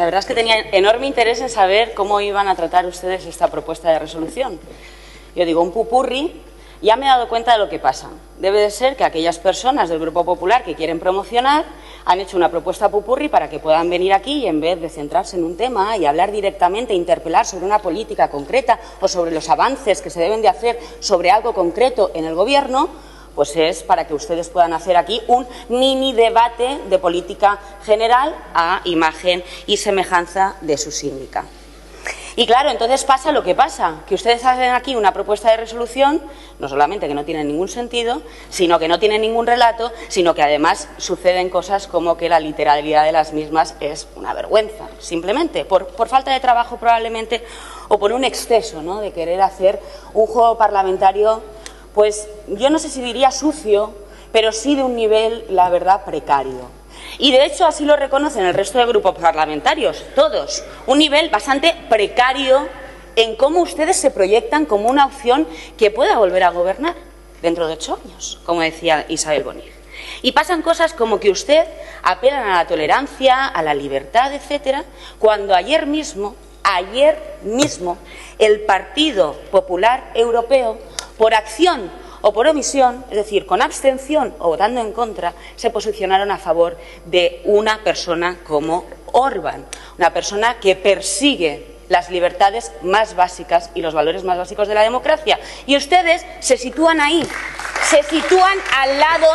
La verdad es que tenía enorme interés en saber cómo iban a tratar ustedes esta propuesta de resolución. Yo digo, un pupurri, ya me he dado cuenta de lo que pasa. Debe de ser que aquellas personas del Grupo Popular que quieren promocionar han hecho una propuesta pupurri para que puedan venir aquí y en vez de centrarse en un tema y hablar directamente, interpelar sobre una política concreta o sobre los avances que se deben de hacer sobre algo concreto en el Gobierno, pues es para que ustedes puedan hacer aquí un mini debate de política general a imagen y semejanza de su síndica. Y claro, entonces pasa lo que pasa, que ustedes hacen aquí una propuesta de resolución, no solamente que no tiene ningún sentido, sino que no tiene ningún relato, sino que además suceden cosas como que la literalidad de las mismas es una vergüenza, simplemente, por, por falta de trabajo probablemente o por un exceso ¿no? de querer hacer un juego parlamentario pues yo no sé si diría sucio, pero sí de un nivel, la verdad, precario. Y de hecho así lo reconocen el resto de grupos parlamentarios, todos. Un nivel bastante precario en cómo ustedes se proyectan como una opción que pueda volver a gobernar dentro de ocho años, como decía Isabel Bonilla. Y pasan cosas como que usted apelan a la tolerancia, a la libertad, etcétera, cuando ayer mismo, ayer mismo, el Partido Popular Europeo por acción o por omisión, es decir, con abstención o votando en contra, se posicionaron a favor de una persona como Orban, una persona que persigue las libertades más básicas y los valores más básicos de la democracia. Y ustedes se sitúan ahí, se sitúan al lado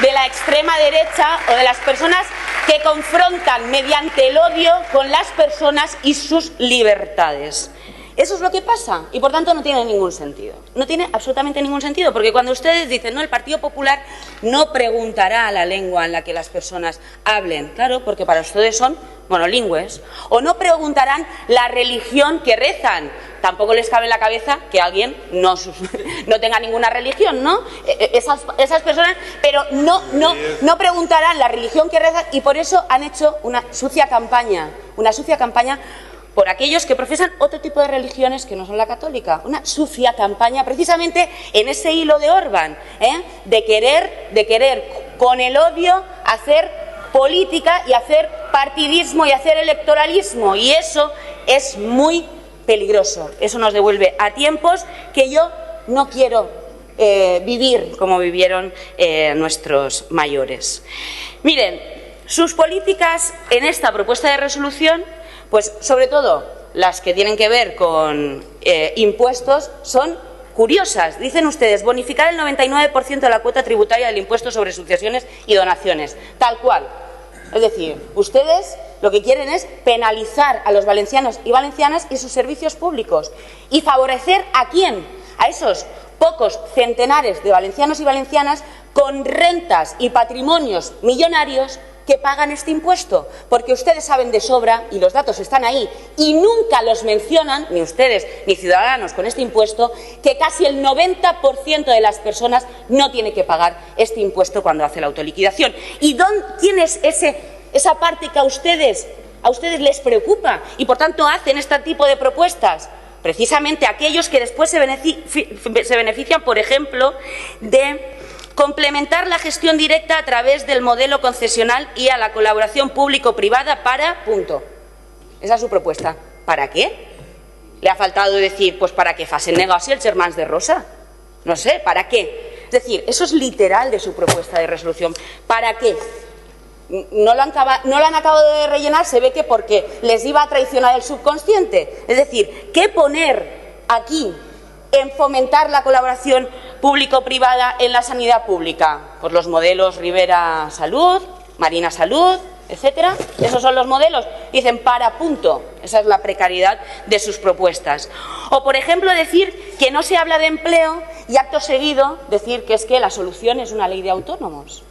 de la extrema derecha o de las personas que confrontan mediante el odio con las personas y sus libertades. Eso es lo que pasa y por tanto no tiene ningún sentido. No tiene absolutamente ningún sentido porque cuando ustedes dicen, no, el Partido Popular no preguntará la lengua en la que las personas hablen, claro, porque para ustedes son monolingües, o no preguntarán la religión que rezan. Tampoco les cabe en la cabeza que alguien no, no tenga ninguna religión, ¿no? E, e, esas, esas personas, pero no, no, no preguntarán la religión que rezan y por eso han hecho una sucia campaña, una sucia campaña por aquellos que profesan otro tipo de religiones que no son la católica. Una sucia campaña precisamente en ese hilo de Orban, ¿eh? de, querer, de querer con el odio hacer política y hacer partidismo y hacer electoralismo. Y eso es muy peligroso. Eso nos devuelve a tiempos que yo no quiero eh, vivir como vivieron eh, nuestros mayores. Miren, sus políticas en esta propuesta de resolución pues sobre todo las que tienen que ver con eh, impuestos son curiosas. Dicen ustedes, bonificar el 99% de la cuota tributaria del impuesto sobre sucesiones y donaciones. Tal cual. Es decir, ustedes lo que quieren es penalizar a los valencianos y valencianas y sus servicios públicos. ¿Y favorecer a quién? A esos pocos centenares de valencianos y valencianas con rentas y patrimonios millonarios que pagan este impuesto, porque ustedes saben de sobra, y los datos están ahí, y nunca los mencionan, ni ustedes ni ciudadanos con este impuesto, que casi el 90% de las personas no tiene que pagar este impuesto cuando hace la autoliquidación. ¿Y dónde, quién es ese, esa parte que a ustedes, a ustedes les preocupa y, por tanto, hacen este tipo de propuestas? Precisamente aquellos que después se benefician, por ejemplo, de Complementar la gestión directa a través del modelo concesional y a la colaboración público-privada para, punto. Esa es su propuesta. ¿Para qué? Le ha faltado decir, pues para que facen negoci el Germans de Rosa. No sé, ¿para qué? Es decir, eso es literal de su propuesta de resolución. ¿Para qué? No lo, han, no lo han acabado de rellenar, se ve que porque les iba a traicionar el subconsciente. Es decir, ¿qué poner aquí en fomentar la colaboración público-privada en la sanidad pública? Pues los modelos Rivera Salud, Marina Salud, etcétera. Esos son los modelos. Dicen para punto. Esa es la precariedad de sus propuestas. O, por ejemplo, decir que no se habla de empleo y acto seguido decir que es que la solución es una ley de autónomos.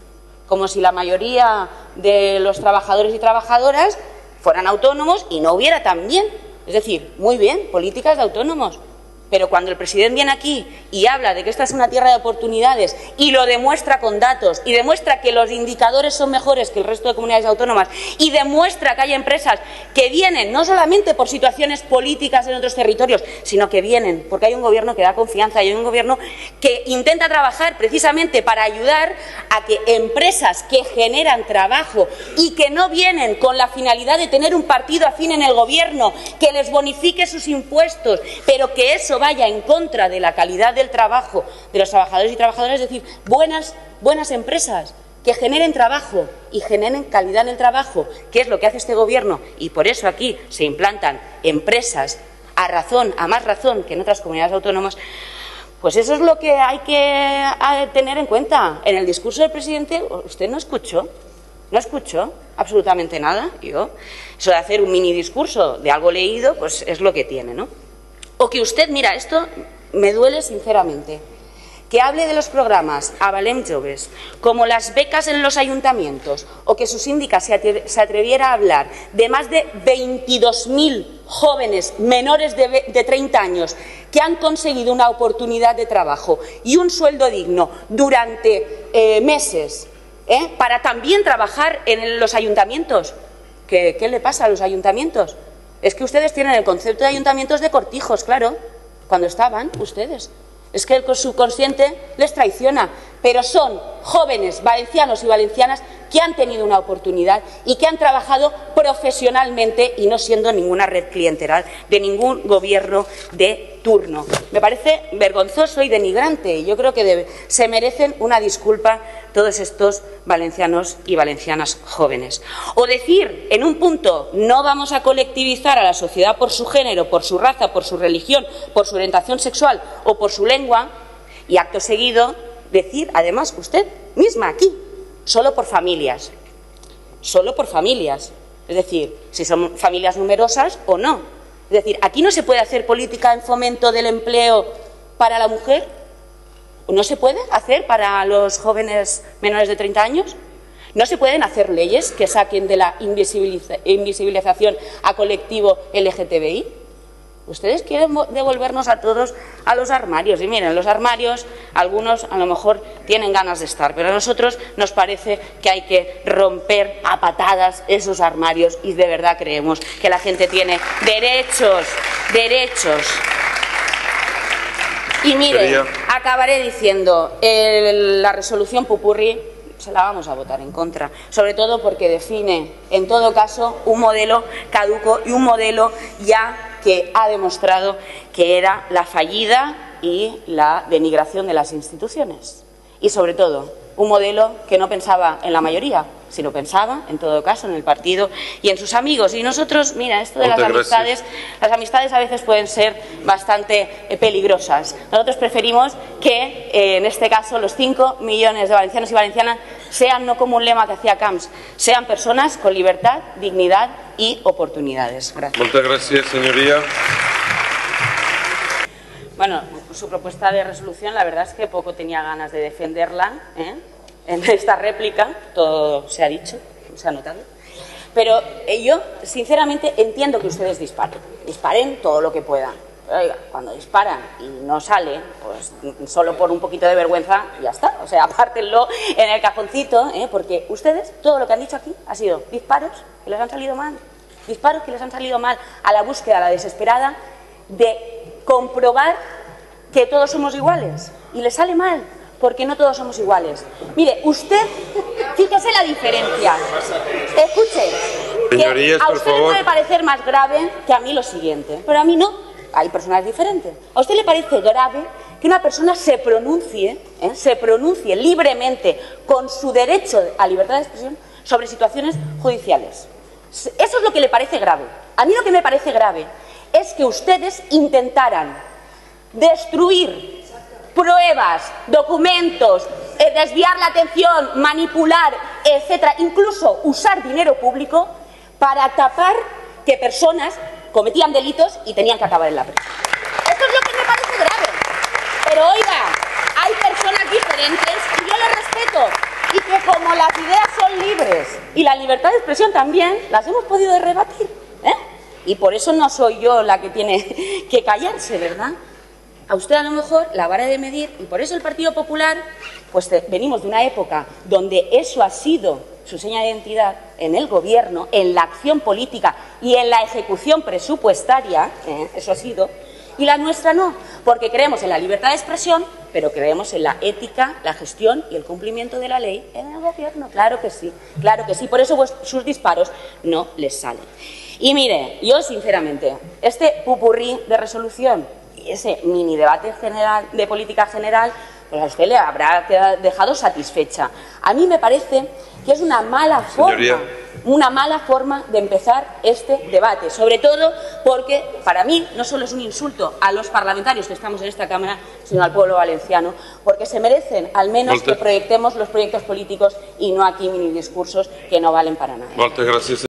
Como si la mayoría de los trabajadores y trabajadoras fueran autónomos y no hubiera también. Es decir, muy bien, políticas de autónomos, pero cuando el presidente viene aquí y habla de que esta es una tierra de oportunidades y lo demuestra con datos y demuestra que los indicadores son mejores que el resto de comunidades autónomas y demuestra que hay empresas que vienen no solamente por situaciones políticas en otros territorios, sino que vienen porque hay un gobierno que da confianza y hay un gobierno que intenta trabajar precisamente para ayudar a que empresas que generan trabajo y que no vienen con la finalidad de tener un partido afín en el gobierno que les bonifique sus impuestos, pero que eso vaya en contra de la calidad del trabajo de los trabajadores y trabajadoras, es decir, buenas, buenas empresas que generen trabajo y generen calidad en el trabajo, que es lo que hace este Gobierno, y por eso aquí se implantan empresas a razón, a más razón que en otras comunidades autónomas, pues eso es lo que hay que tener en cuenta. En el discurso del presidente, usted no escuchó, no escuchó absolutamente nada. Yo, eso de hacer un mini discurso de algo leído, pues es lo que tiene, ¿no? O que usted, mira, esto me duele sinceramente, que hable de los programas Avalem Joves, como las becas en los ayuntamientos, o que su síndica se atreviera a hablar de más de 22.000 jóvenes menores de 30 años que han conseguido una oportunidad de trabajo y un sueldo digno durante eh, meses ¿eh? para también trabajar en los ayuntamientos. ¿Qué le pasa a los ayuntamientos? Es que ustedes tienen el concepto de ayuntamientos de cortijos, claro, cuando estaban ustedes. Es que el subconsciente les traiciona, pero son jóvenes valencianos y valencianas que han tenido una oportunidad y que han trabajado profesionalmente y no siendo ninguna red clientelar de ningún gobierno de turno. Me parece vergonzoso y denigrante. Yo creo que se merecen una disculpa todos estos valencianos y valencianas jóvenes. O decir, en un punto, no vamos a colectivizar a la sociedad por su género, por su raza, por su religión, por su orientación sexual o por su lengua, y acto seguido decir, además, usted misma aquí, solo por familias, solo por familias. Es decir, si son familias numerosas o no. Es decir, aquí no se puede hacer política en fomento del empleo para la mujer ¿No se puede hacer para los jóvenes menores de 30 años? ¿No se pueden hacer leyes que saquen de la invisibilización a colectivo LGTBI? Ustedes quieren devolvernos a todos a los armarios. Y miren, los armarios, algunos a lo mejor tienen ganas de estar, pero a nosotros nos parece que hay que romper a patadas esos armarios y de verdad creemos que la gente tiene derechos, derechos y mire, acabaré diciendo, la resolución Pupurri se la vamos a votar en contra, sobre todo porque define, en todo caso, un modelo caduco y un modelo ya que ha demostrado que era la fallida y la denigración de las instituciones. Y sobre todo, un modelo que no pensaba en la mayoría, sino pensaba, en todo caso, en el partido y en sus amigos. Y nosotros, mira, esto de las amistades, las amistades a veces pueden ser bastante eh, peligrosas. Nosotros preferimos que, eh, en este caso, los 5 millones de valencianos y valencianas sean no como un lema que hacía Camps, sean personas con libertad, dignidad y oportunidades. Gracias. Muchas gracias, señoría. Bueno, su propuesta de resolución, la verdad es que poco tenía ganas de defenderla. ¿eh? en esta réplica, todo se ha dicho, se ha notado. Pero eh, yo, sinceramente, entiendo que ustedes disparen. Disparen todo lo que puedan. Pero, cuando disparan y no sale, pues solo por un poquito de vergüenza, ya está. O sea, apártenlo en el cajoncito, ¿eh? porque ustedes, todo lo que han dicho aquí ha sido disparos que les han salido mal. Disparos que les han salido mal a la búsqueda, a la desesperada de comprobar que todos somos iguales. Y les sale mal porque no todos somos iguales. Mire, usted, fíjese la diferencia. Escuche, que a usted le puede parecer más grave que a mí lo siguiente, pero a mí no. Hay personas diferentes. ¿A usted le parece grave que una persona se pronuncie, ¿eh? se pronuncie libremente con su derecho a libertad de expresión sobre situaciones judiciales? Eso es lo que le parece grave. A mí lo que me parece grave es que ustedes intentaran destruir pruebas, documentos, eh, desviar la atención, manipular, etcétera, incluso usar dinero público para tapar que personas cometían delitos y tenían que acabar en la prisión. Esto es lo que me parece grave. Pero oiga, hay personas diferentes y yo las respeto. Y que como las ideas son libres y la libertad de expresión también, las hemos podido rebatir. ¿eh? Y por eso no soy yo la que tiene que callarse, ¿verdad? A usted a lo mejor la vara de medir, y por eso el Partido Popular, pues te- venimos de una época donde eso ha sido su seña de identidad en el gobierno, en la acción política y en la ejecución presupuestaria, ¿eh? eso ha sido, y la nuestra no, porque creemos en la libertad de expresión, pero creemos en la ética, la gestión y el cumplimiento de la ley en el gobierno. Claro que sí, claro que sí. Por eso sus disparos no les salen. Y mire, yo sinceramente, este pupurrí de resolución y ese mini debate general de política general, pues a usted le habrá dejado satisfecha. A mí me parece que es una mala forma una mala forma de empezar este debate, sobre todo porque para mí no solo es un insulto a los parlamentarios que estamos en esta Cámara, sino al pueblo valenciano, porque se merecen al menos Moltes- que proyectemos los proyectos políticos y no aquí mini discursos que no valen para nada. Moltes gràcies.